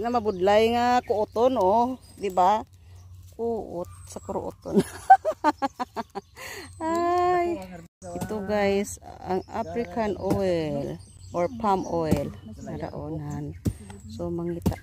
Na mabudlay nga kuoton oh, di ba? Kuot sa kuoton. Ay, ito guys, ang African oil or palm oil. Naraonan. So mangita